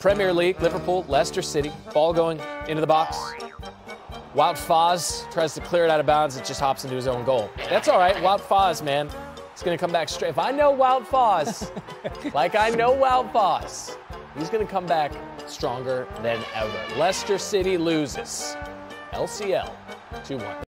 Premier League, Liverpool, Leicester City, ball going into the box. Wout Faes tries to clear it out of bounds. It just hops into his own goal. That's all right. Wout Faes, man. He's going to come back straight. If I know Wout Faes, like I know Wout Faes, he's going to come back stronger than ever. Leicester City loses. LCL 2 1.